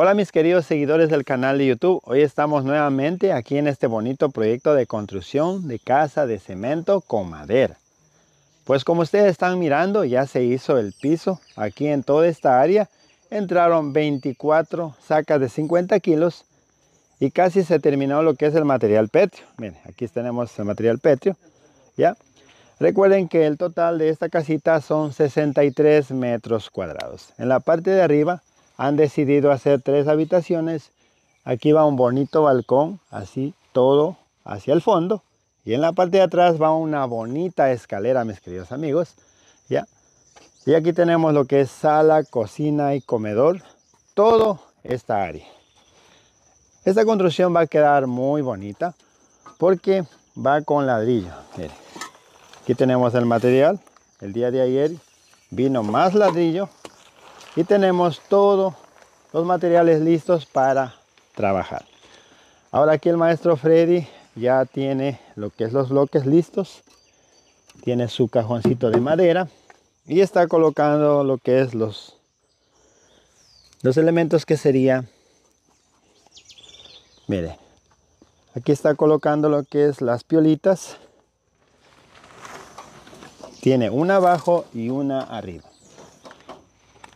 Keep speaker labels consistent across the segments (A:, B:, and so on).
A: Hola mis queridos seguidores del canal de YouTube, hoy estamos nuevamente aquí en este bonito proyecto de construcción de casa de cemento con madera. Pues como ustedes están mirando ya se hizo el piso aquí en toda esta área, entraron 24 sacas de 50 kilos y casi se terminó lo que es el material petrio. Miren, aquí tenemos el material petrio, ¿ya? Recuerden que el total de esta casita son 63 metros cuadrados. En la parte de arriba han decidido hacer tres habitaciones. Aquí va un bonito balcón, así todo hacia el fondo. Y en la parte de atrás va una bonita escalera, mis queridos amigos. ¿ya? Y aquí tenemos lo que es sala, cocina y comedor. Todo esta área. Esta construcción va a quedar muy bonita porque va con ladrillo. Aquí tenemos el material. El día de ayer vino más ladrillo y tenemos todos los materiales listos para trabajar. Ahora aquí el maestro Freddy ya tiene lo que es los bloques listos. Tiene su cajoncito de madera y está colocando lo que es los, los elementos que sería, mire, aquí está colocando lo que es las piolitas. Tiene una abajo y una arriba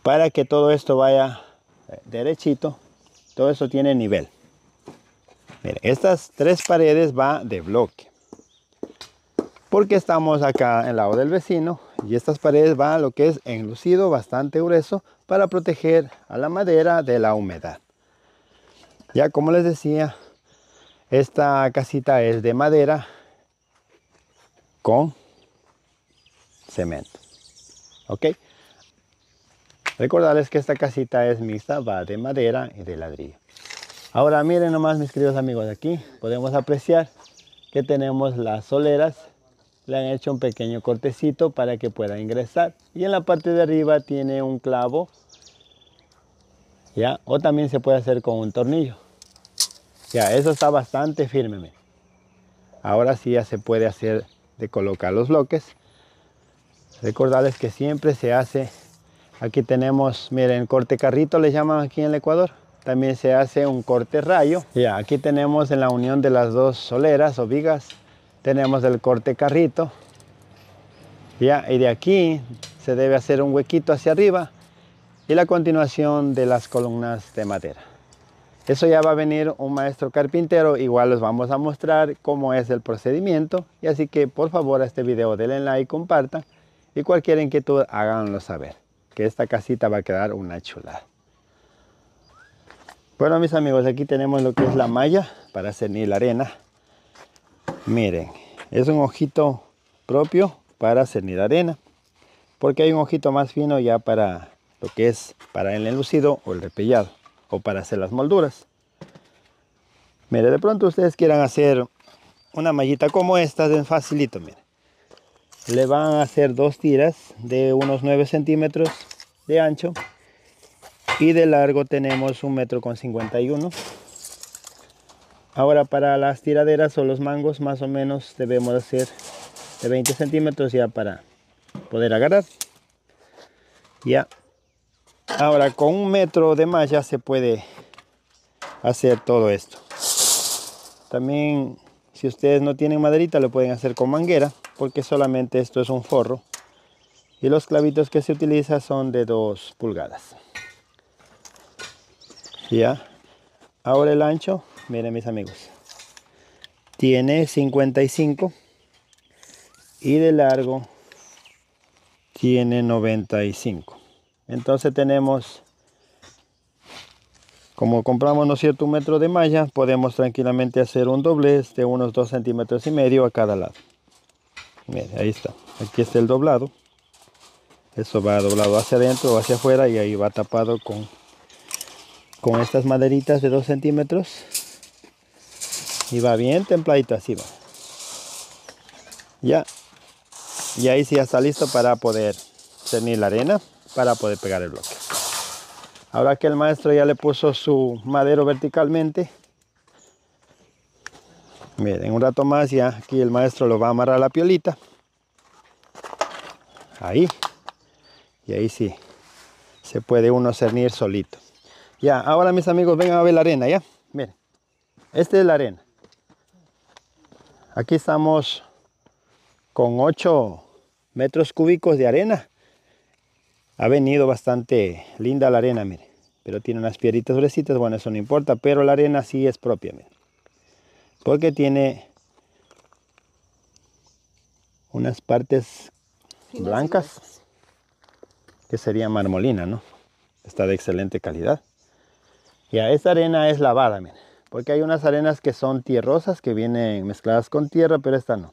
A: para que todo esto vaya eh, derechito todo esto tiene nivel. Estas tres paredes va de bloque porque estamos acá el lado del vecino y estas paredes van lo que es enlucido bastante grueso para proteger a la madera de la humedad. Ya como les decía esta casita es de madera con cemento. Ok Recordarles que esta casita es mixta, va de madera y de ladrillo. Ahora miren nomás mis queridos amigos, aquí podemos apreciar que tenemos las soleras. Le han hecho un pequeño cortecito para que pueda ingresar. Y en la parte de arriba tiene un clavo. ¿Ya? O también se puede hacer con un tornillo. Ya, eso está bastante firme. Ahora sí ya se puede hacer de colocar los bloques. Recordarles que siempre se hace Aquí tenemos, miren, corte carrito le llaman aquí en el Ecuador. También se hace un corte rayo. Ya, aquí tenemos en la unión de las dos soleras o vigas, tenemos el corte carrito. Ya, y de aquí se debe hacer un huequito hacia arriba y la continuación de las columnas de madera. Eso ya va a venir un maestro carpintero, igual les vamos a mostrar cómo es el procedimiento. Y así que por favor a este video denle like, compartan y cualquier inquietud háganlo saber que esta casita va a quedar una chulada. Bueno mis amigos, aquí tenemos lo que es la malla para cernir la arena. Miren, es un ojito propio para cernir arena. Porque hay un ojito más fino ya para lo que es para el enlucido o el repellado. O para hacer las molduras. Mire, de pronto ustedes quieran hacer una mallita como esta, es facilito, miren le van a hacer dos tiras de unos 9 centímetros de ancho y de largo tenemos un metro con 51 ahora para las tiraderas o los mangos más o menos debemos hacer de 20 centímetros ya para poder agarrar. Ya. Ahora con un metro de malla se puede hacer todo esto. También si ustedes no tienen maderita lo pueden hacer con manguera porque solamente esto es un forro. Y los clavitos que se utilizan son de 2 pulgadas. Ya. Ahora el ancho miren mis amigos. Tiene 55 y de largo tiene 95 entonces tenemos como compramos no cierto un metro de malla podemos tranquilamente hacer un doblez de unos 2 centímetros y medio a cada lado Miren, ahí está. Aquí está el doblado. Eso va doblado hacia adentro o hacia afuera y ahí va tapado con, con estas maderitas de 2 centímetros. Y va bien templadito así va. Ya. Y ahí sí ya está listo para poder cernir la arena para poder pegar el bloque. Ahora que el maestro ya le puso su madero verticalmente, Miren, un rato más ya aquí el maestro lo va a amarrar a la piolita. Ahí. Y ahí sí, se puede uno cernir solito. Ya, ahora mis amigos, vengan a ver la arena, ¿ya? Miren, esta es la arena. Aquí estamos con 8 metros cúbicos de arena. Ha venido bastante linda la arena, miren. Pero tiene unas piedritas gruesitas, bueno, eso no importa, pero la arena sí es propia, miren. Porque tiene unas partes blancas que sería marmolina, ¿no? Está de excelente calidad. Ya, esta arena es lavada, miren, porque hay unas arenas que son tierrosas, que vienen mezcladas con tierra, pero esta no.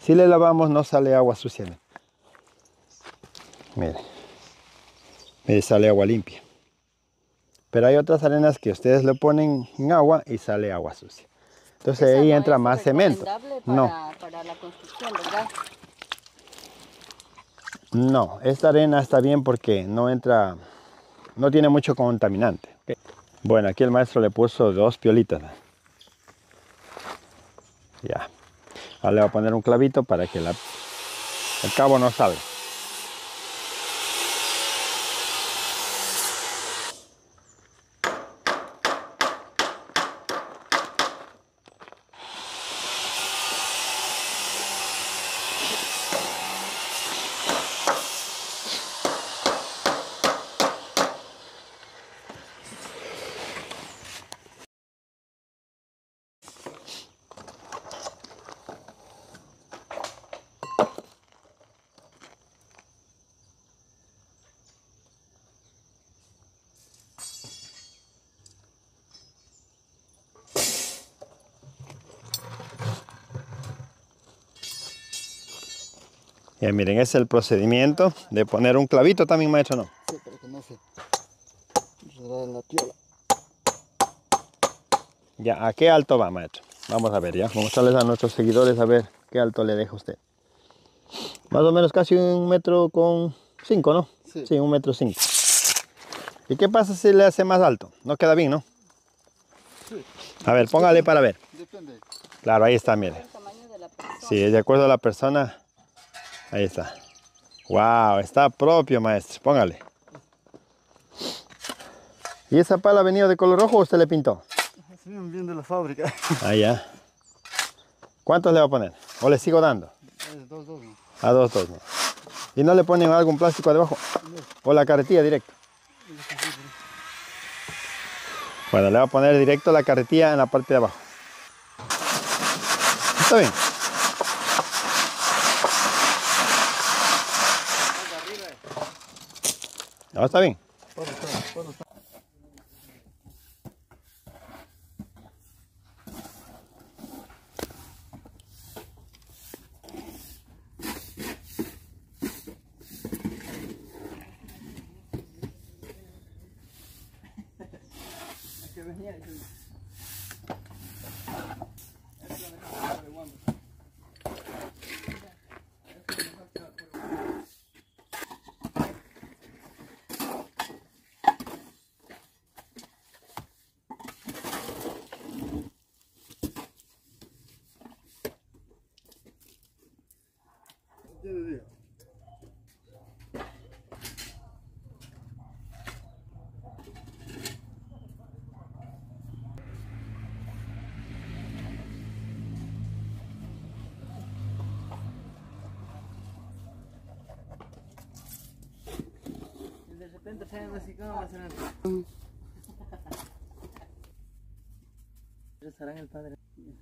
A: Si le lavamos no sale agua sucia, miren. Mire, Mire, sale agua limpia. Pero hay otras arenas que ustedes le ponen en agua y sale agua sucia. Entonces
B: Esa
A: ahí
B: no
A: entra más cemento. No,
B: Para, para la construcción, ¿verdad?
A: No, esta arena está bien porque no entra, no tiene mucho contaminante. Bueno, aquí el maestro le puso dos piolitas. Ya. Ahora le voy a poner un clavito para que la, el cabo no salga. Ya miren, ese es el procedimiento de poner un clavito también, maestro, ¿no?
C: Sí, para que no se la tiola.
A: Ya, ¿a qué alto va, maestro? Vamos a ver, ya. Vamos a mostrarles a nuestros seguidores a ver qué alto le deja usted. Más o menos casi un metro con cinco, ¿no?
C: Sí.
A: un metro cinco. ¿Y qué pasa si le hace más alto? No queda bien, ¿no?
C: Sí.
A: A ver, póngale para ver.
C: Depende.
A: Claro, ahí está, mire. Sí, de acuerdo a la persona. Ahí está. Wow, está propio, maestro. Póngale. ¿Y esa pala ha venido de color rojo o usted le pintó?
C: Vienen bien de la fábrica.
A: Ahí ya. ¿Cuántos le va a poner? ¿O le sigo dando?
C: Es dos, dos, ¿no?
A: A dos, dos. ¿no? ¿Y no le ponen algún plástico debajo? ¿O la carretilla directa? Bueno, le voy a poner directo la carretilla en la parte de abajo. Está bien. No, está bien.
C: ¿Cuándo está? Tiene
D: Y de repente se mexicano va a ser Rezarán el padre.
C: Sí.